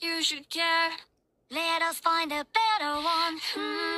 you should care. Let us find a better one. Hmm.